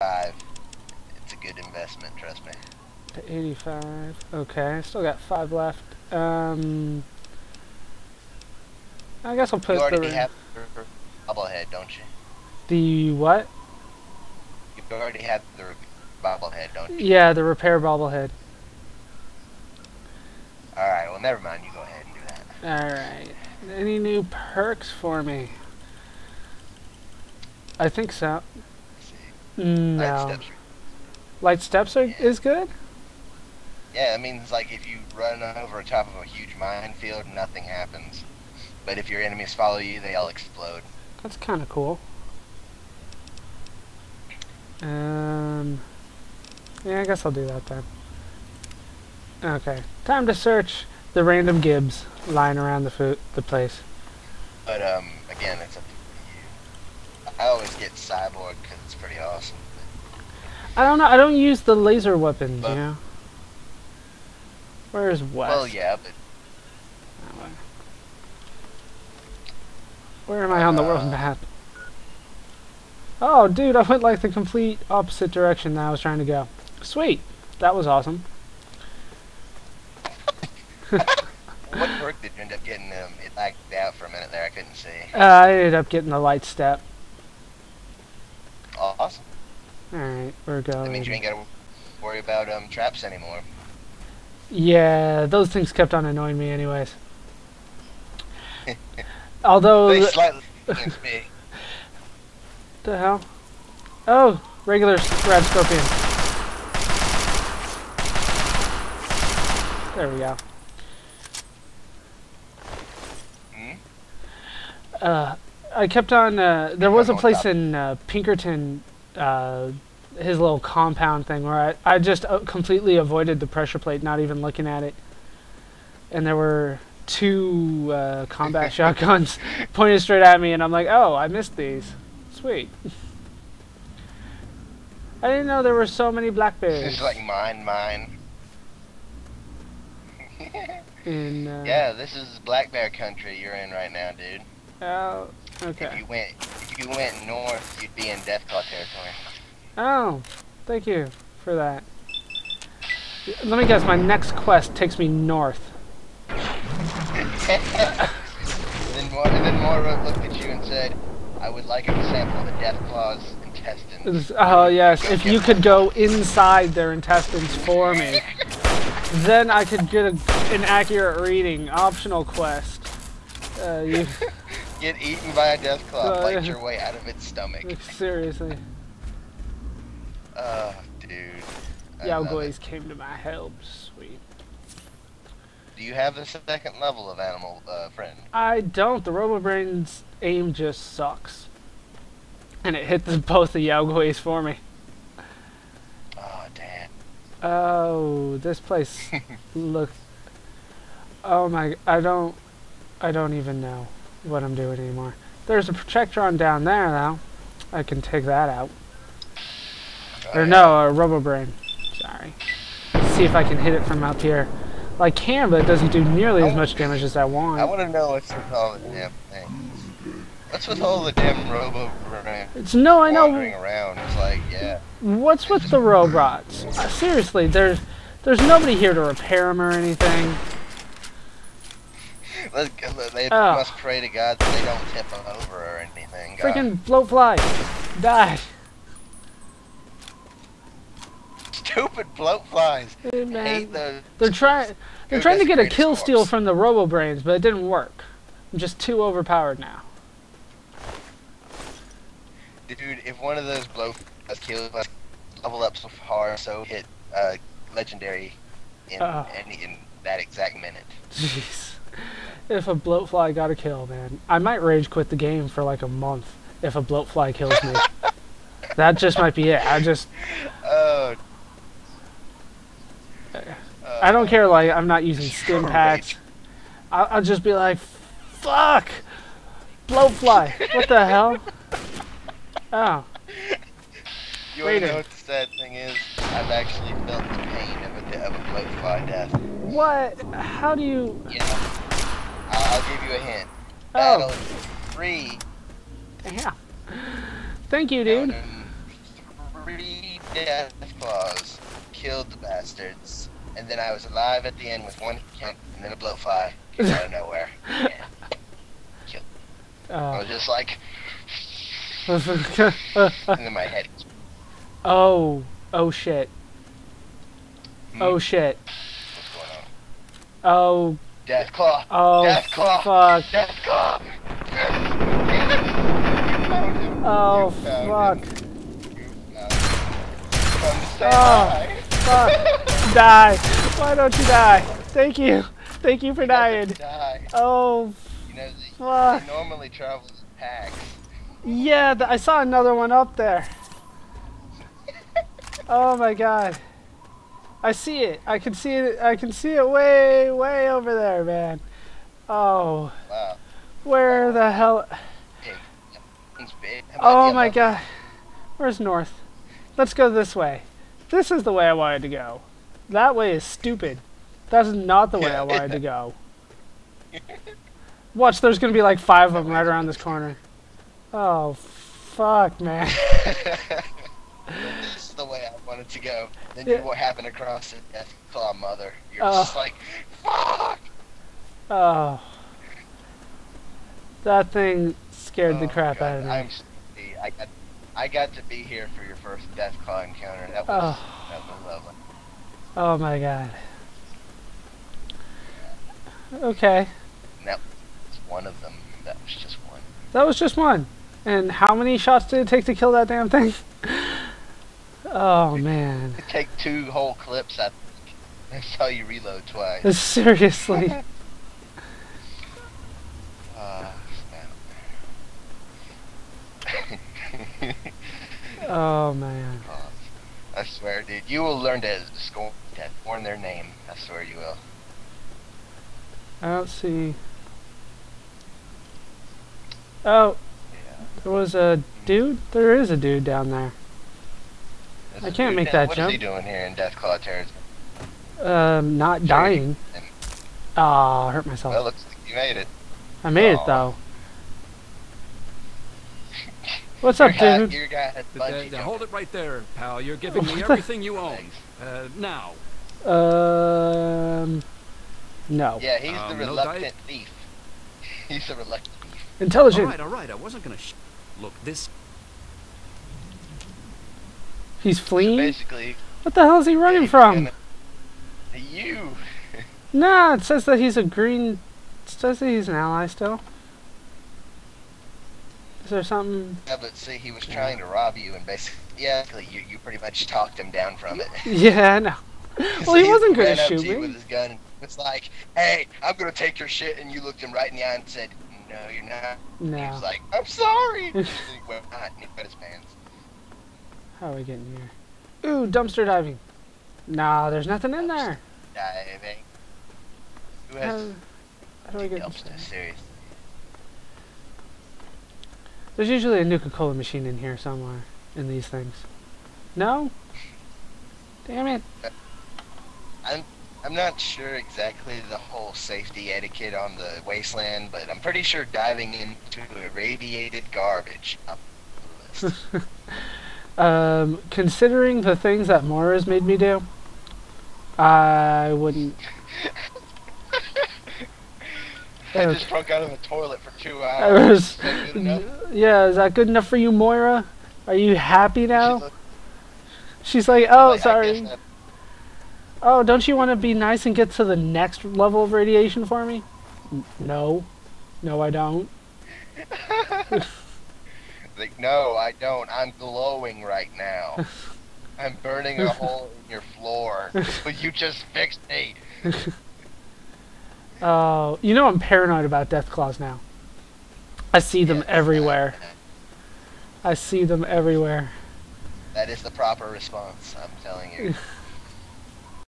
85. It's a good investment, trust me. To 85. Okay, I still got five left. Um, I guess I'll put You already the have the bobblehead, don't you? the what? You already have the bobblehead, don't you? Yeah, the repair bobblehead. Alright, well, never mind. You go ahead and do that. All right. Any new perks for me? I think so. See. No. Light steps. Light steps are Yeah. is good. Yeah, it means like if you run over top of a huge minefield, nothing happens. But if your enemies follow you, they all explode. That's kind of cool. Um, yeah, I guess I'll do that then. Okay, time to search the random gibs lying around the food, the place. But um, again, it's up to you. I always get cyborg because it's pretty awesome. I don't know. I don't use the laser weapons. But- you know. Where's West? Well, yeah, but Where am I on the world Uh, map? Oh, dude, I went like the complete opposite direction that I was trying to go. Sweet. That was awesome. what perk did you end up getting? Um, it lagged out for a minute there. I couldn't see. Uh, I ended up getting the light step. Awesome. Alright, we're going. That means you ain't got to worry about um traps anymore. Yeah, those things kept on annoying me anyways. Although, They the, slightly against me. the hell? Oh, regular rad scorpion. There we go. Hmm? Uh, I kept on. Uh, there was a place in uh, Pinkerton, uh, his little compound thing, where I, I just uh, completely avoided the pressure plate, not even looking at it. And there were two uh, combat shotguns pointed straight at me, and I'm like, oh, I missed these. Sweet. I didn't know there were so many black blackberries It's like mine, mine. in. Uh, Yeah, this is black bear country you're in right now, dude. Oh, If okay. you went, if you went north, you'd be in Deathclaw territory. Oh, thank you for that. Let me guess, my next quest takes me north. then Moira, and then Moira looked at you and said, "I would like a sample of the Deathclaw's intestines." It's- Oh, yes, if you could go inside their intestines for me, then I could get a, an accurate reading. Optional quest. Uh, you, Get eaten by a Deathclaw, Uh, fight your way out of its stomach. seriously. Oh, dude. It. Came to my help. Sweet. Do you have the second level of animal uh, friend? I don't. The RoboBrain's aim just sucks. And it hit the, both the Yao Guais for me. Oh, damn. Oh, this place looks... Oh my! I don't. I don't even know what I'm doing anymore. There's a Protectron down there now. I can take that out. Oh, or yeah. no, a RoboBrain. Sorry. See if I can hit it from up here. I can, but it doesn't do nearly as much damage as I want. I want to know what's with all the damn things. What's with all the damn robo brain it's no, I know. around? It's like, yeah. What's with the robots? Uh, seriously, there's there's nobody here to repair them or anything. Let's, they Oh. must pray to God that they don't tip them over or anything. God. Freaking bloatfly, die. stupid bloatflies. Hey, man. Hate those. They're trying. They're trying to get a kill steal from the Robo Brains, but it didn't work. I'm just too overpowered now. Dude, if one of those bloatflies kills us, level up so far, so hit uh, legendary in, Oh. in, in that exact minute. Jeez. If a bloatfly got a kill, man, I might rage quit the game for like a month if a bloatfly kills me. that just might be it. I just, Oh. I don't care. Like, I'm not using stim Rage. packs. I'll, I'll just be like, fuck, bloatfly. What the hell? Oh, You know what the sad thing is? I've actually felt the pain of a, of a bloatfly death. what? How do you? You know, I'll, I'll give you a hint. Oh. Battle three. Yeah. Thank you, dude. Three death claws, killed the bastards, and then I was alive at the end with one hit, and then a bloatfly came out of nowhere. Yeah. I Uh, was just like, oh, and then my head. oh oh shit. Hmm, Oh shit. What's going on? Oh, Death claw. oh, Death claw. fuck. Death claw. Oh, You fuck. You found him. Come oh, to say Oh. Fuck. die. Why don't you die? Thank you. Thank you for He dying. Die. Oh, You know, Fuck. normally travel in packs. yeah, I saw another one up there. Oh my god. I see it. I can see it. I can see it way, way over there, man. Oh, Wow. where the hell? Big. It's big. Oh my god. Where's north? Let's go this way. This is the way I wanted to go. That way is stupid. That is not the way I wanted to go. Watch, there's gonna be like five of them right around this corner. Oh, fuck, man. this is the way I wanted to go. Then Yeah. you what happened across it, Death Claw Mother. You're Oh. just like, fuck! Oh. That thing scared the Oh, crap God, out of me. I'm sorry. I got, I got to be here for your first Death Claw encounter. That was, Oh. that was lovely. Oh my god. Okay. It's one of them. That was just one. That was just one. And how many shots did it take to kill that damn thing? Oh man. Take two whole clips, I think. That's how you reload twice. Seriously. Uh. Oh man. I swear, dude, you will learn to scorn, to scorn their name. I swear you will. I don't see. Oh, Yeah. there was a dude? There is a dude down there. There's I a can't dude make now. that What is he jump. doing here in Deathclaw Territory? Um, not Sure, dying. and- Ah, I hurt Well, myself. looks like you made it. I made it though. What's up, guy, dude? Your guy has bungee uh, hold it right there, pal. You're giving What me the- everything you own. Uh, now, Um, no. Yeah, he's Um, the reluctant diet? thief. He's the reluctant thief. Intelligent. All right, all right. I wasn't gonna. Look, this. He's fleeing. Basically, What the hell is he running he's from? gonna- You. Nah, it says that he's a green. It says that he's an ally still. Is there something? Yeah, but see, he was trying to rob you, and basically, yeah, you, you pretty much talked him down from it. Yeah, I know. Well, he So wasn't ran up shoot to me. with his gun. and It's like, hey, I'm gonna take your shit, and you looked him right in the eye and said, no, you're not. No. He was like, I'm sorry. and he went out and he put his pants. How are we getting here? Ooh, dumpster diving. Nah, there's nothing in there. Diving. Who How, has how do I get dumpster? Seriously. There's usually a Nuka-Cola machine in here somewhere in these things. No? Damn it. I'm not sure exactly the whole safety etiquette on the wasteland, but I'm pretty sure diving into irradiated garbage. up the list. Um, considering the things that Moira's made me do, I wouldn't. I just drunk out of the toilet for two hours. was- Is that good enough? yeah, is that good enough for you, Moira? Are you happy now? looked She's like, oh, like, sorry. Oh, don't you want to be nice and get to the next level of radiation for me? No. No, I don't. Like, no, I don't. I'm glowing right now. I'm burning a hole in your floor. But you just fixed me. Oh, you know I'm paranoid about death claws now. I see them Yeah, everywhere. I see them everywhere. That is the proper response, I'm telling you.